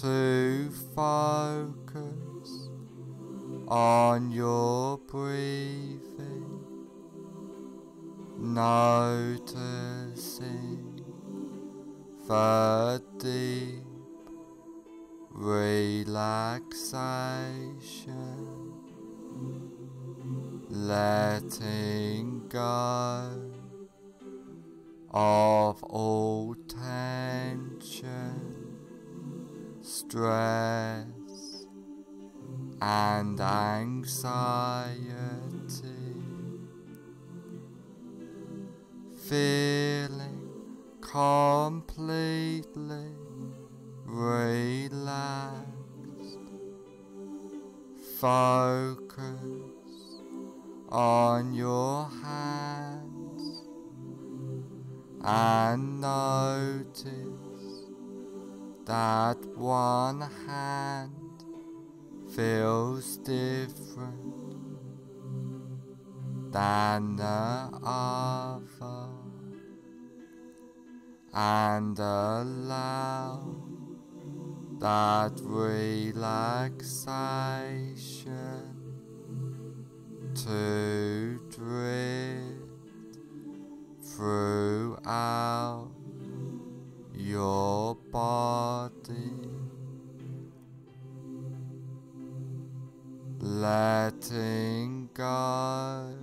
to focus on your breathing, noticing the deep relaxation, letting go of all tension, stress, and anxiety, feeling completely relaxed. Focus on your hands and notice that one hand feels different than the other and allow that relaxation to drift throughout your body, letting go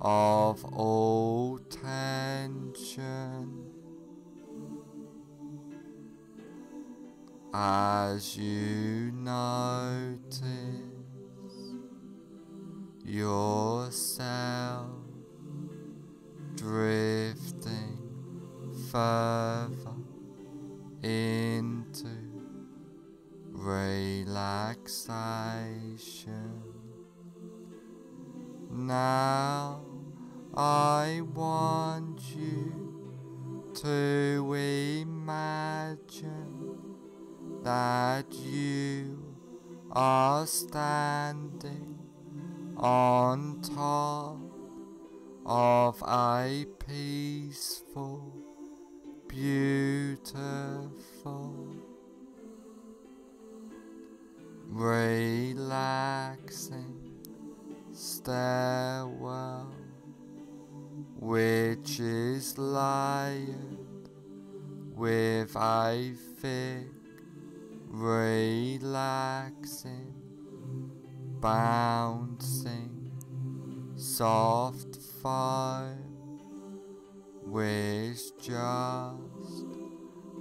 of all tension. As you notice yourself drifting further into relaxation. Now I want you to imagine that you are standing on top of a peaceful, beautiful, relaxing stairwell which is layered with thick, relaxing, bouncing, soft foam which just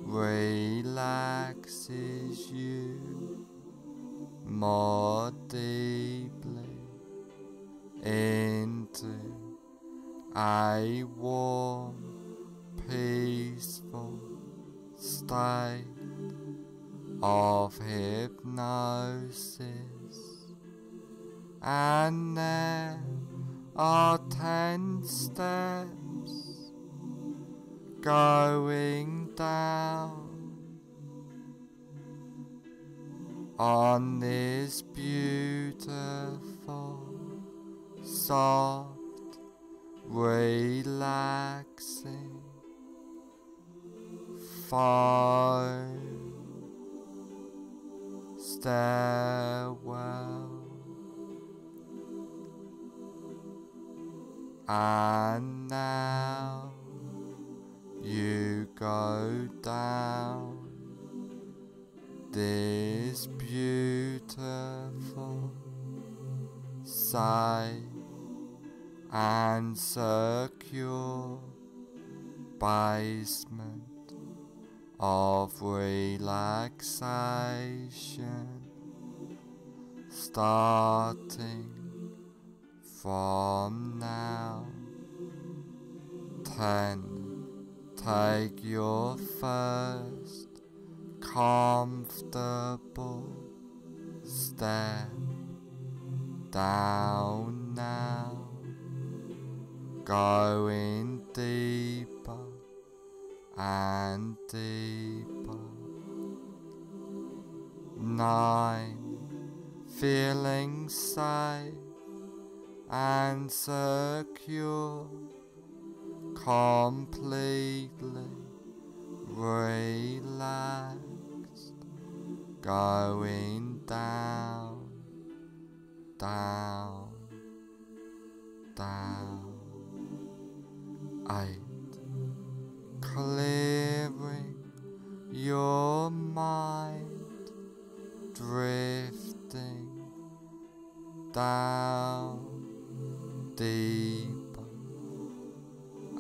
relaxes you more deeply into a warm, peaceful state of hypnosis, and there are ten steps going down on this beautiful, soft, relaxing foam stairwell. And now go down this beautiful safe and secure basement of relaxation starting from now. Ten Take your first comfortable step down now, going deeper and deeper. Nine, feeling safe and secure, completely relaxed, going down, down, down. Eight, clearing your mind, drifting down deeper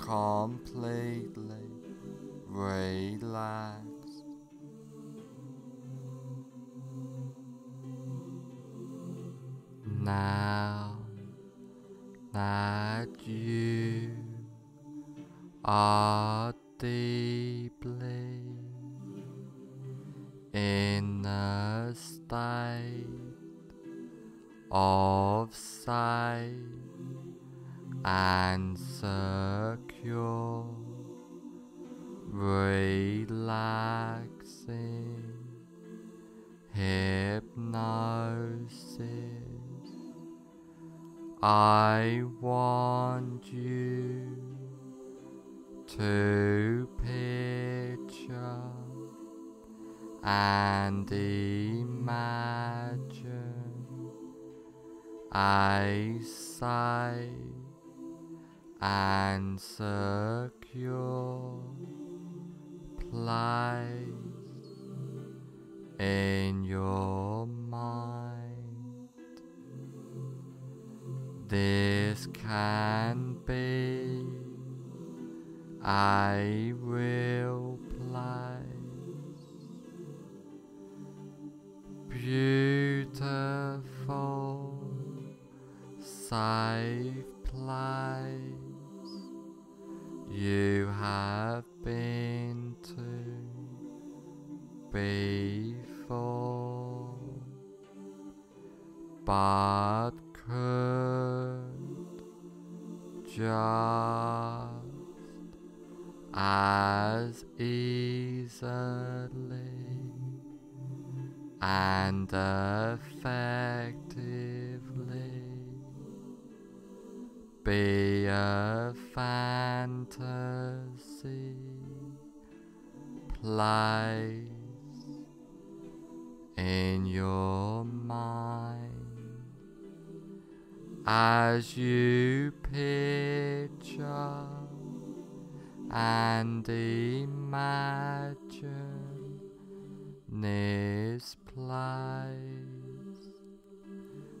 completely relaxed. Now that you are deeply in a state of safe and secure, relaxing hypnosis. I want you to picture and imagine a safe and secure place in your mind. This can be. A real place, beautiful, safe place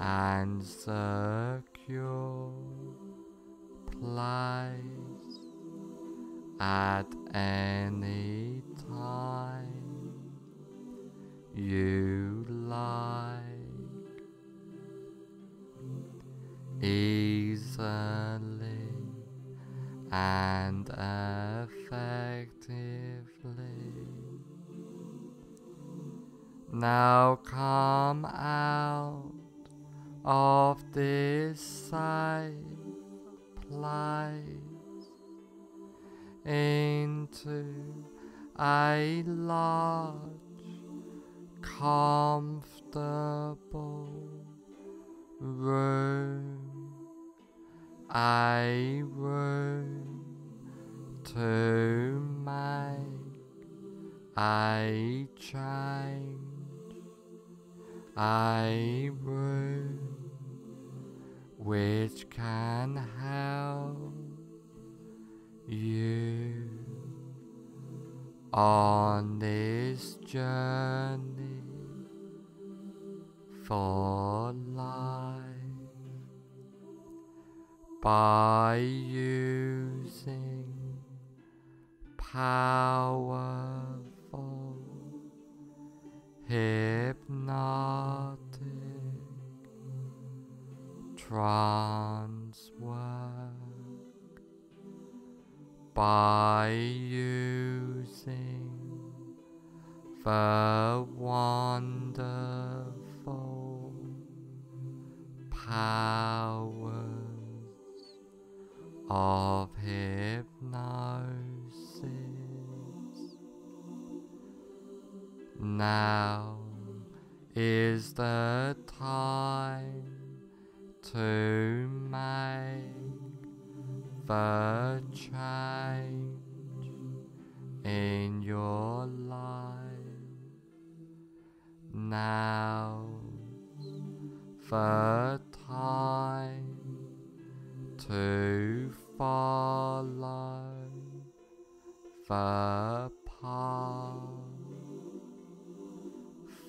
and secure place at any time you like easily and effectively. Now come out of this safe place into a large, comfortable room, a room to make a change, a room which can help you on this journey for life by using powerful hypnotic trance work by using the wonderful powers of hypnosis. Now is the time to make the change in your life. Now the time to follow the path.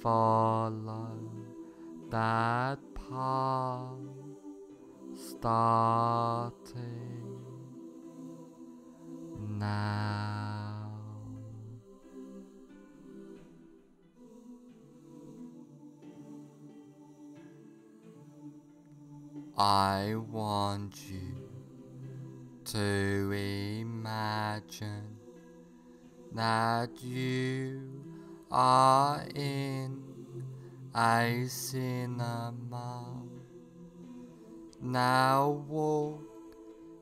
Follow that path starting now. I want you to imagine that you are in a cinema. Now walk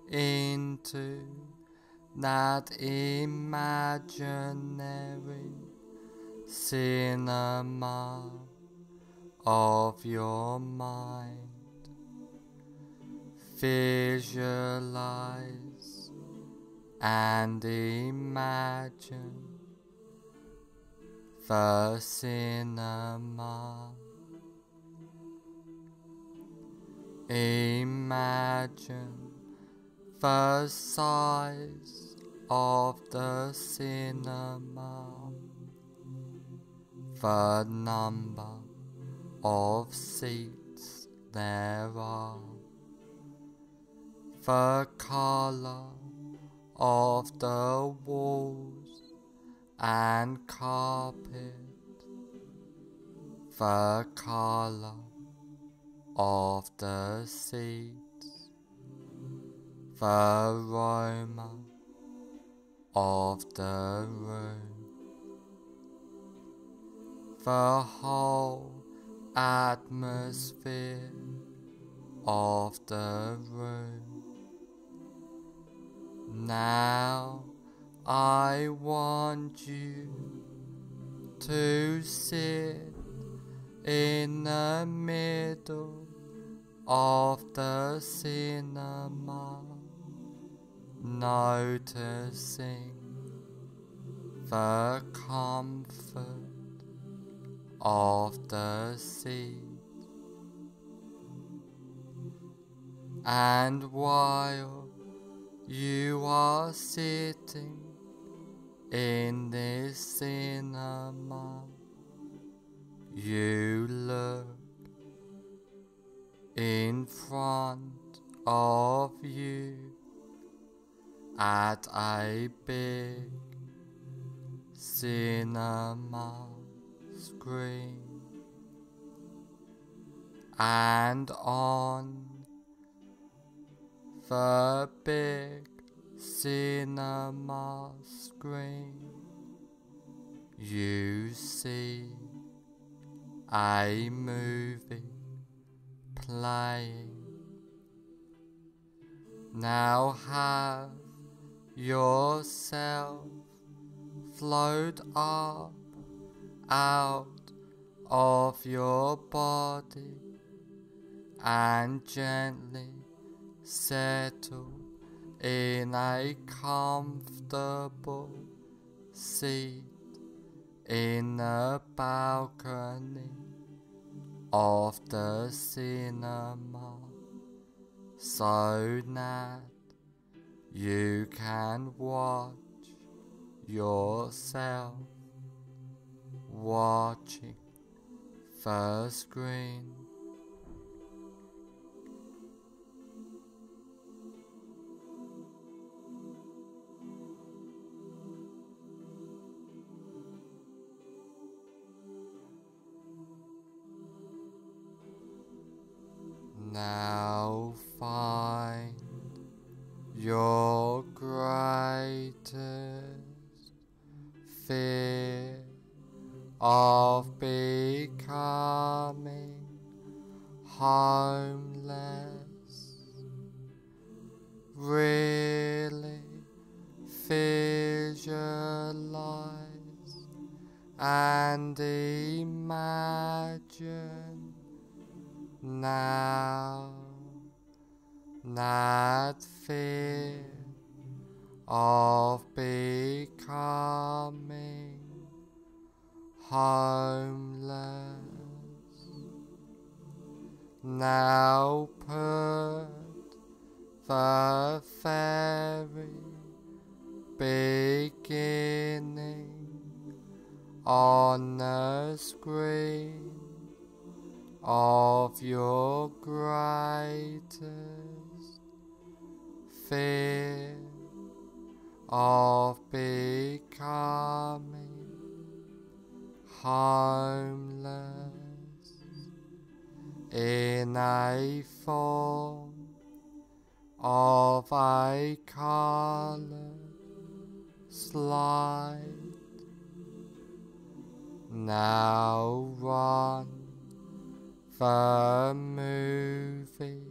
into that imaginary cinema of your mind. Visualize and imagine the cinema. Imagine the size of the cinema, the number of seats there are, the color of the walls and carpet, the color of the seats, the aroma of the room, the whole atmosphere of the room. Now I want you to sit in the middle of the cinema, noticing the comfort of the seat. And while you are sitting in this cinema, you look in front of you at a big cinema screen and on the big cinema screen you see a moving, playing. Now have yourself float up out of your body and gently settle in a comfortable seat in the balcony of the cinema so that you can watch yourself watching the screen. Now find your greatest fear of becoming homeless. Really visualize and imagine now that fear of becoming homeless. Now put the very beginning on the screen of your greatest fear of becoming homeless in a form of a color slide. Now run the movie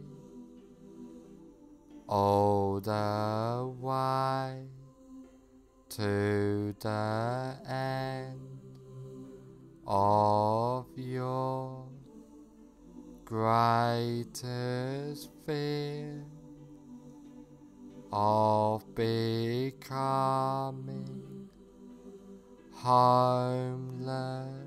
all the way to the end of your greatest fear of becoming homeless.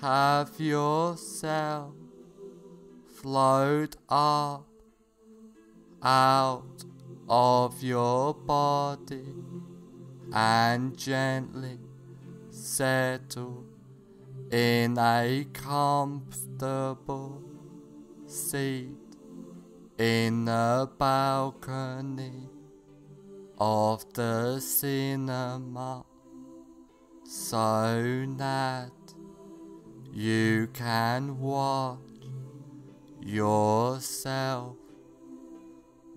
have yourself float up out of your body and gently settle in a comfortable seat in the balcony of the cinema so that you can watch yourself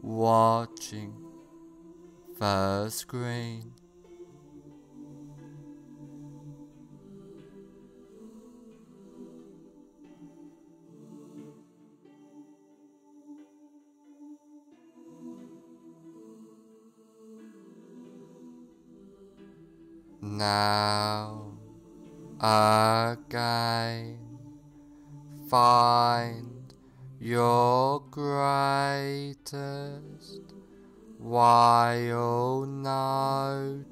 watching the screen. Now again find your greatest while noticing.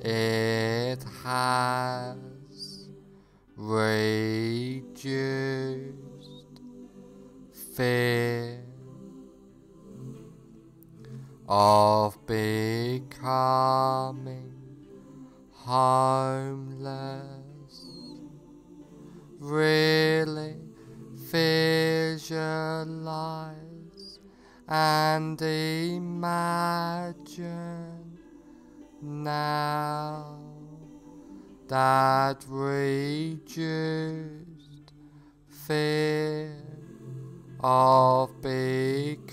It has reduced fear of becoming homeless. Really visualize and imagine now that reduced fear of becoming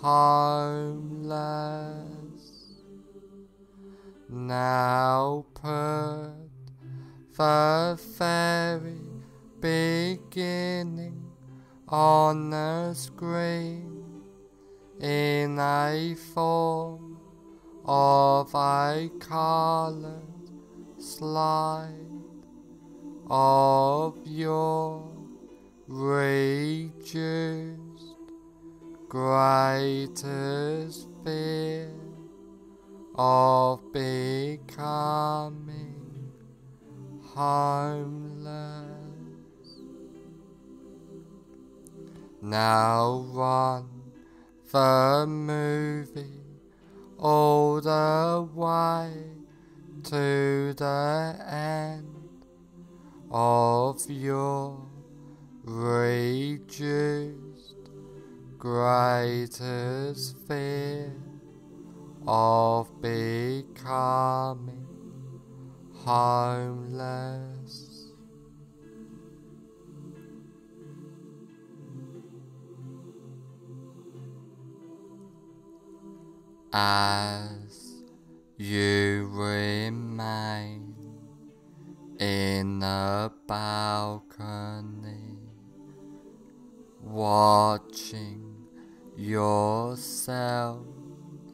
homeless. Now put the very beginning on the screen. In a form of a colored slide of your reduced greatest fear of becoming homeless. Now run the movie all the way to the end of your reduced greatest fear of becoming homeless. As you remain in the balcony, watching yourself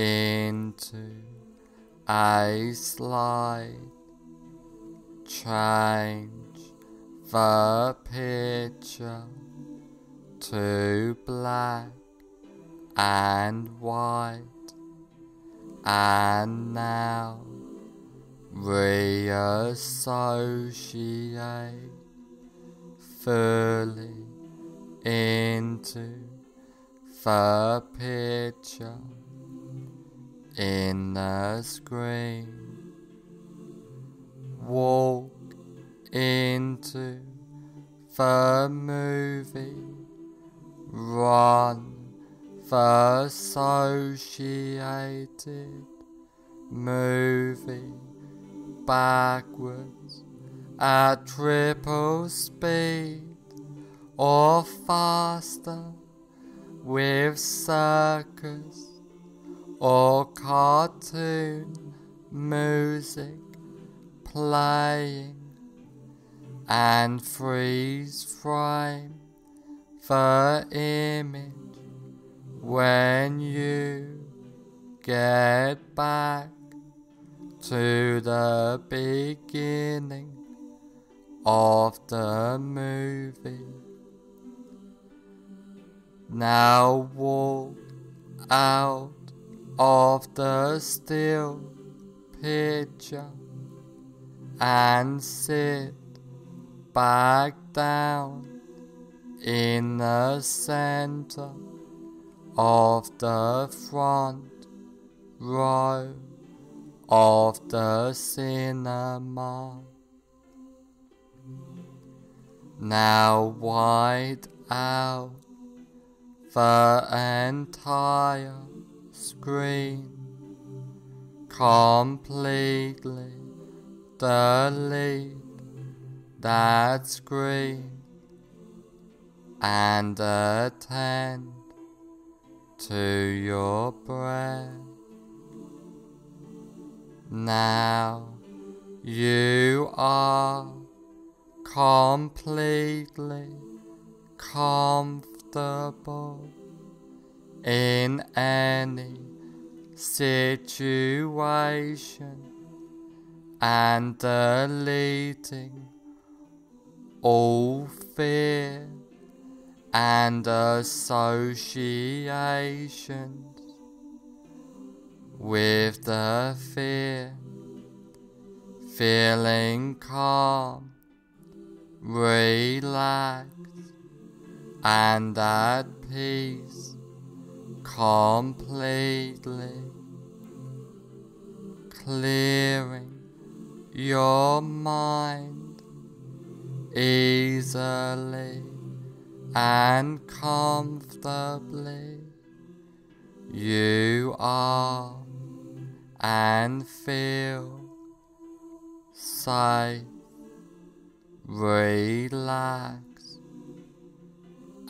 into a slide, change the picture to black and white, and now reassociate fully into the picture in the screen. Walk into the movie. Run the associated movie backwards at triple speed or faster with circus or cartoon music playing and freeze frame the image when you get back to the beginning of the movie. Now walk out of the still picture and sit back down in the center of the front row of the cinema. Now wide out the entire screen, completely delete that screen and attend to your breath. Now you are completely comfortable in any situation and deleting all fear and associations with the fear feeling calm, relaxed, and at peace completely, clearing your mind easily and comfortably. You are and feel safe, relaxed,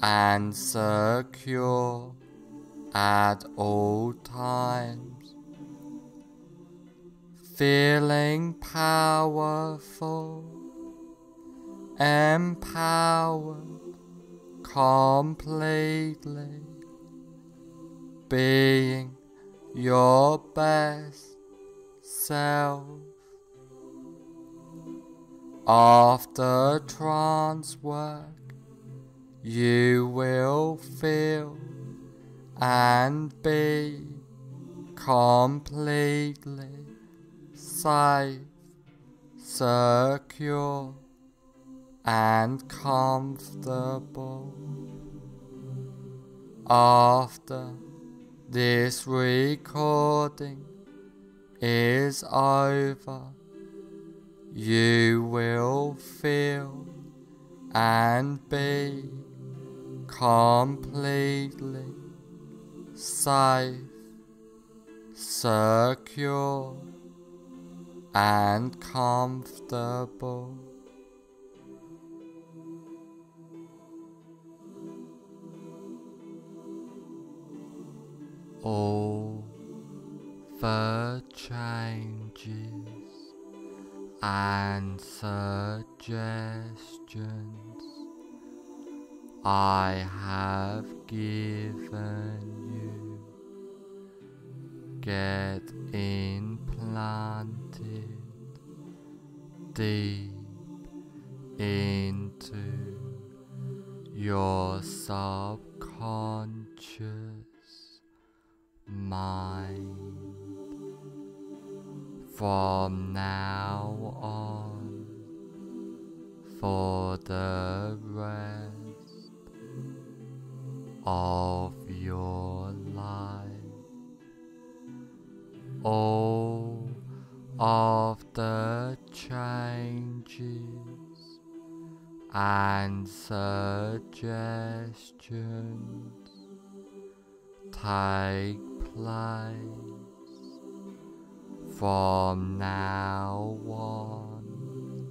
and secure at all times. Feeling powerful, empowered completely, being your best self. After trance work, you will feel and be completely safe, secure, and comfortable. After this recording is over, you will feel and be completely safe, secure, and comfortable. All the changes and suggestions I have given you get implanted deep into your subconscious mind from now on for the rest of your life. All of the changes and suggestions take place from now on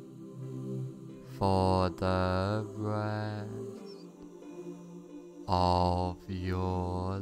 for the rest of your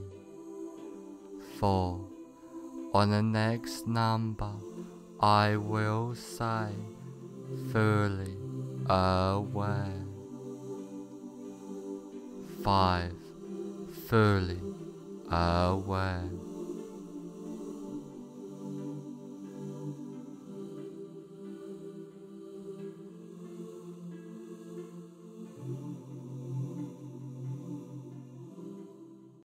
Four, on the next number, I will say fully aware. Five, fully aware.